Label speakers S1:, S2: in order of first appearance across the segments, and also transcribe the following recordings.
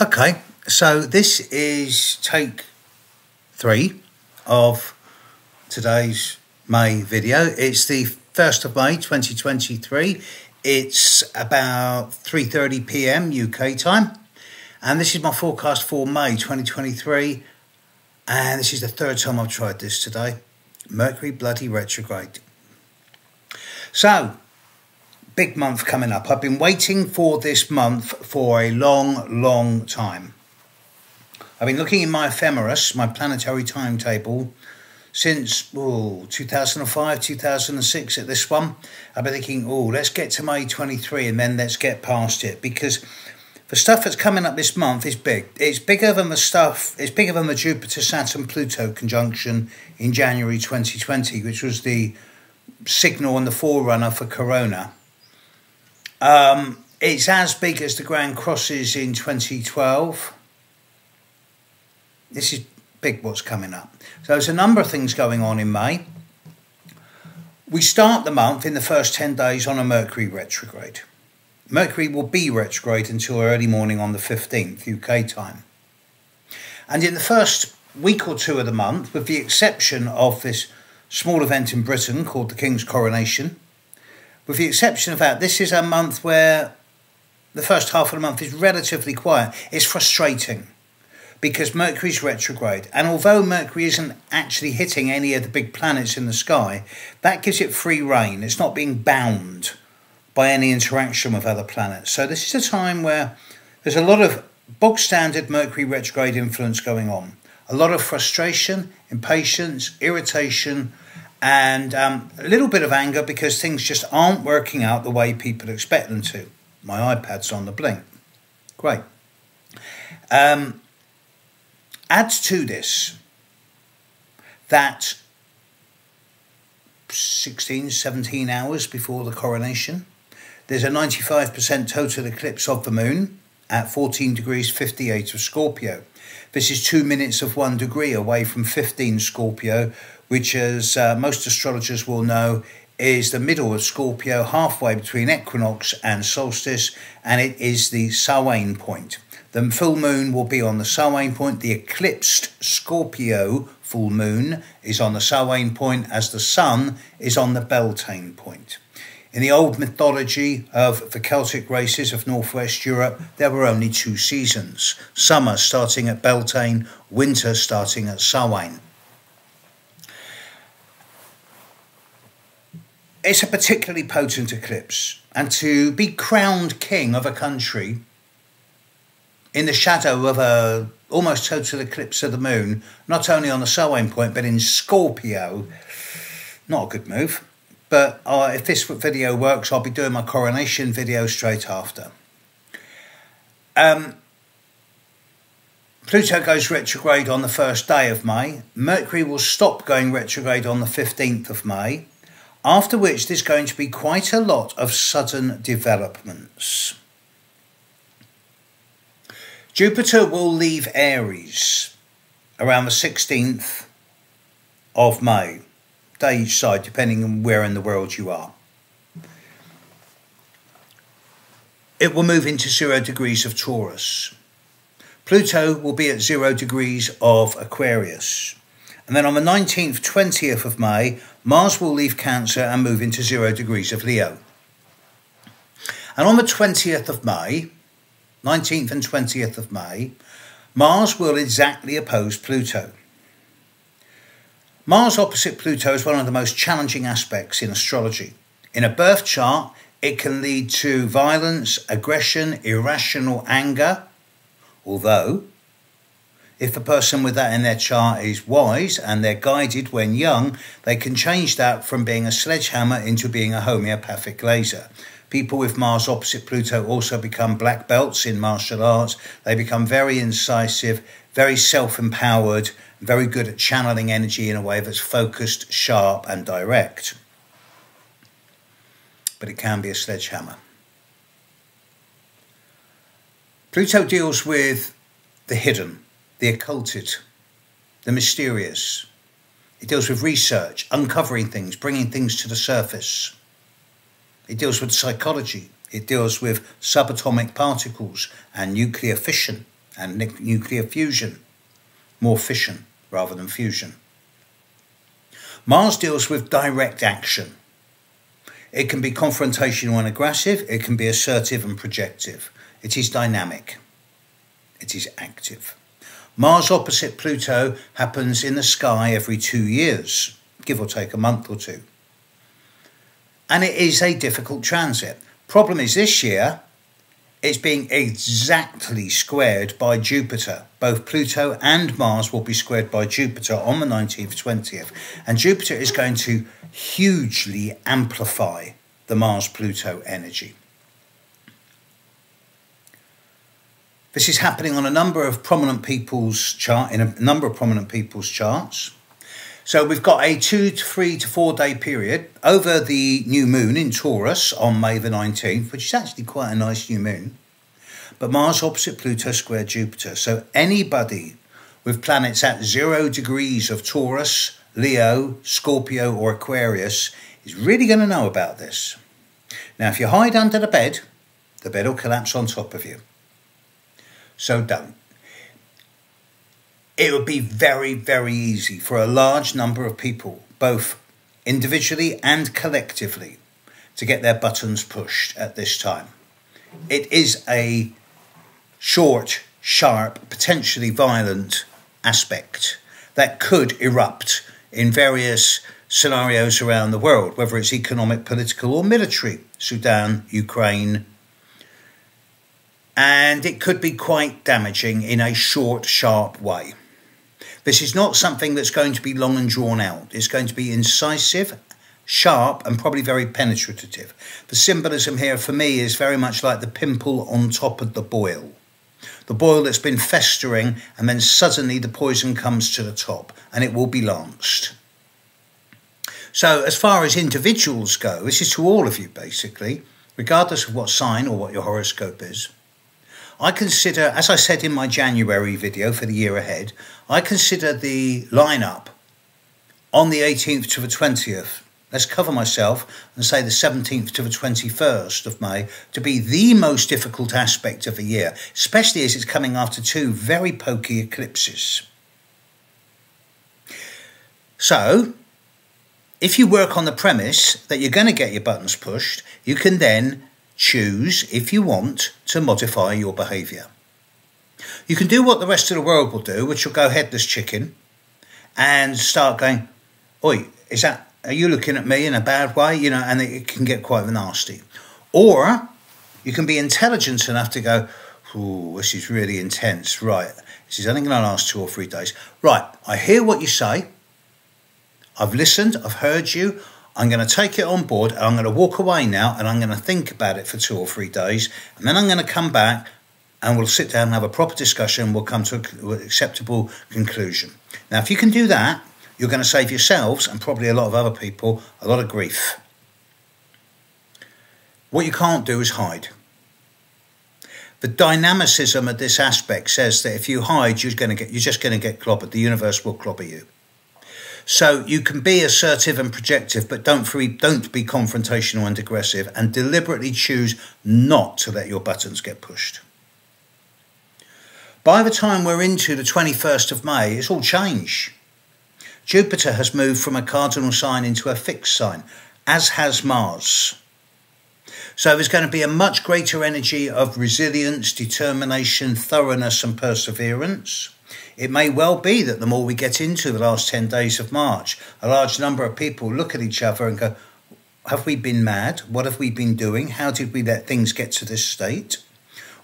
S1: Okay, so this is take three of today's May video. It's the 1st of May 2023. It's about 3.30 p.m. UK time. And this is my forecast for May 2023. And this is the third time I've tried this today. Mercury bloody retrograde. So, big month coming up. I've been waiting for this month for a long, long time. I've been looking in my ephemeris, my planetary timetable, since oh, 2005, 2006 at this one. I've been thinking, oh, let's get to May 23 and then let's get past it because the stuff that's coming up this month is big. It's bigger than the stuff, it's bigger than the Jupiter Saturn Pluto conjunction in January 2020, which was the signal and the forerunner for Corona. Um, it's as big as the Grand Crosses in 2012. This is big what's coming up. So there's a number of things going on in May. We start the month in the first 10 days on a Mercury retrograde. Mercury will be retrograde until early morning on the 15th UK time. And in the first week or two of the month, with the exception of this small event in Britain called the King's Coronation, with the exception of that, this is a month where the first half of the month is relatively quiet. It's frustrating because Mercury's retrograde. And although Mercury isn't actually hitting any of the big planets in the sky, that gives it free reign. It's not being bound by any interaction with other planets. So this is a time where there's a lot of bog standard Mercury retrograde influence going on. A lot of frustration, impatience, irritation, and um, a little bit of anger because things just aren't working out the way people expect them to. My iPad's on the blink. Great. Um, add to this that 16, 17 hours before the coronation, there's a 95% total eclipse of the moon at 14 degrees 58 of Scorpio. This is two minutes of one degree away from 15 Scorpio, which, as uh, most astrologers will know, is the middle of Scorpio, halfway between equinox and solstice, and it is the Samhain point. The full moon will be on the Samhain point. The eclipsed Scorpio full moon is on the Samhain point, as the sun is on the Beltane point. In the old mythology of the Celtic races of northwest Europe, there were only two seasons summer starting at Beltane, winter starting at Samhain. It's a particularly potent eclipse. And to be crowned king of a country in the shadow of a almost total eclipse of the moon, not only on the Samhain point, but in Scorpio, not a good move. But uh, if this video works, I'll be doing my coronation video straight after. Um, Pluto goes retrograde on the first day of May. Mercury will stop going retrograde on the 15th of May after which there's going to be quite a lot of sudden developments. Jupiter will leave Aries around the 16th of May, day each side, depending on where in the world you are. It will move into zero degrees of Taurus. Pluto will be at zero degrees of Aquarius. And then on the 19th, 20th of May, Mars will leave Cancer and move into zero degrees of Leo. And on the 20th of May, 19th and 20th of May, Mars will exactly oppose Pluto. Mars opposite Pluto is one of the most challenging aspects in astrology. In a birth chart, it can lead to violence, aggression, irrational anger, although if a person with that in their chart is wise and they're guided when young, they can change that from being a sledgehammer into being a homeopathic laser. People with Mars opposite Pluto also become black belts in martial arts. They become very incisive, very self empowered, very good at channeling energy in a way that's focused, sharp, and direct. But it can be a sledgehammer. Pluto deals with the hidden the occulted, the mysterious. It deals with research, uncovering things, bringing things to the surface. It deals with psychology. It deals with subatomic particles and nuclear fission. and nuclear fusion, more fission rather than fusion. Mars deals with direct action. It can be confrontational and aggressive, it can be assertive and projective. It is dynamic, it is active. Mars opposite Pluto happens in the sky every two years, give or take a month or two. And it is a difficult transit. Problem is this year, it's being exactly squared by Jupiter. Both Pluto and Mars will be squared by Jupiter on the 19th, 20th. And Jupiter is going to hugely amplify the Mars Pluto energy. This is happening on a number of prominent people's chart in a number of prominent people's charts. So we've got a two to three to four day period over the new moon in Taurus on May the 19th, which is actually quite a nice new moon. But Mars opposite Pluto square Jupiter. So anybody with planets at zero degrees of Taurus, Leo, Scorpio, or Aquarius is really going to know about this. Now, if you hide under the bed, the bed will collapse on top of you. So don't. It would be very, very easy for a large number of people, both individually and collectively, to get their buttons pushed at this time. It is a short, sharp, potentially violent aspect that could erupt in various scenarios around the world, whether it's economic, political, or military. Sudan, Ukraine, and it could be quite damaging in a short, sharp way. This is not something that's going to be long and drawn out. It's going to be incisive, sharp, and probably very penetrative. The symbolism here for me is very much like the pimple on top of the boil. The boil that's been festering, and then suddenly the poison comes to the top, and it will be lanced. So, as far as individuals go, this is to all of you basically, regardless of what sign or what your horoscope is. I consider, as I said in my January video for the year ahead, I consider the lineup on the 18th to the 20th, let's cover myself and say the 17th to the 21st of May, to be the most difficult aspect of the year, especially as it's coming after two very pokey eclipses. So, if you work on the premise that you're going to get your buttons pushed, you can then choose, if you want, to modify your behaviour. You can do what the rest of the world will do, which will go headless chicken and start going, Oi, is that, are you looking at me in a bad way? You know, and it can get quite nasty. Or you can be intelligent enough to go, Ooh, this is really intense. Right, this is only going to last two or three days. Right, I hear what you say. I've listened, I've heard you. I'm going to take it on board and I'm going to walk away now and I'm going to think about it for two or three days. And then I'm going to come back and we'll sit down and have a proper discussion. We'll come to an acceptable conclusion. Now, if you can do that, you're going to save yourselves and probably a lot of other people a lot of grief. What you can't do is hide. The dynamicism of this aspect says that if you hide, you're going to get you're just going to get clobbered. The universe will clobber you. So you can be assertive and projective, but don't free, don't be confrontational and aggressive, and deliberately choose not to let your buttons get pushed. By the time we're into the 21st of May, it's all changed. Jupiter has moved from a cardinal sign into a fixed sign, as has Mars. So there's going to be a much greater energy of resilience, determination, thoroughness, and perseverance. It may well be that the more we get into the last 10 days of March, a large number of people look at each other and go, Have we been mad? What have we been doing? How did we let things get to this state?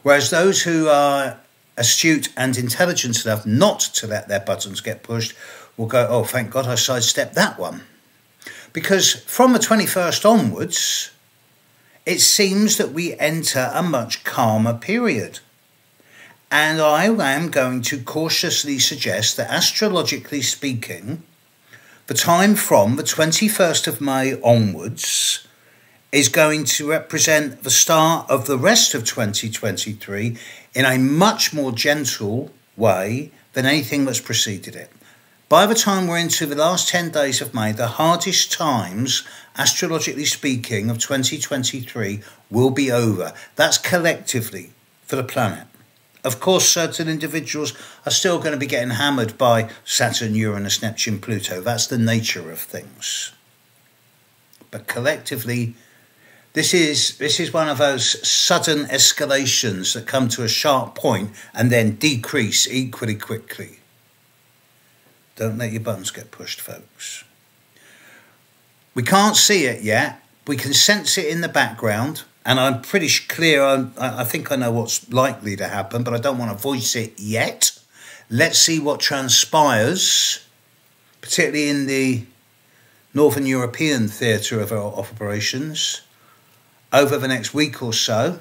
S1: Whereas those who are astute and intelligent enough not to let their buttons get pushed will go, Oh, thank God I sidestepped that one. Because from the 21st onwards, it seems that we enter a much calmer period. And I am going to cautiously suggest that astrologically speaking, the time from the 21st of May onwards is going to represent the start of the rest of 2023 in a much more gentle way than anything that's preceded it. By the time we're into the last 10 days of May, the hardest times, astrologically speaking, of 2023 will be over. That's collectively for the planet Of course, certain individuals are still going to be getting hammered by Saturn, Uranus, Neptune, Pluto. That's the nature of things. But collectively, this is this is one of those sudden escalations that come to a sharp point and then decrease equally quickly. Don't let your buttons get pushed, folks. We can't see it yet. We can sense it in the background, and I'm pretty clear. I'm, I think I know what's likely to happen, but I don't want to voice it yet. Let's see what transpires, particularly in the Northern European theatre of our operations, over the next week or so.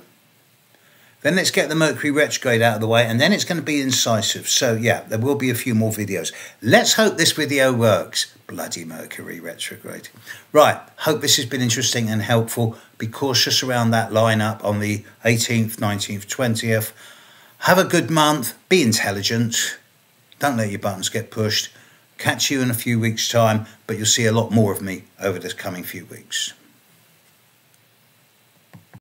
S1: Then let's get the Mercury retrograde out of the way and then it's going to be incisive. So yeah, there will be a few more videos. Let's hope this video works. Bloody Mercury retrograde. Right, hope this has been interesting and helpful. Be cautious around that lineup on the 18th, 19th, 20th. Have a good month. Be intelligent. Don't let your buttons get pushed. Catch you in a few weeks' time, but you'll see a lot more of me over this coming few weeks.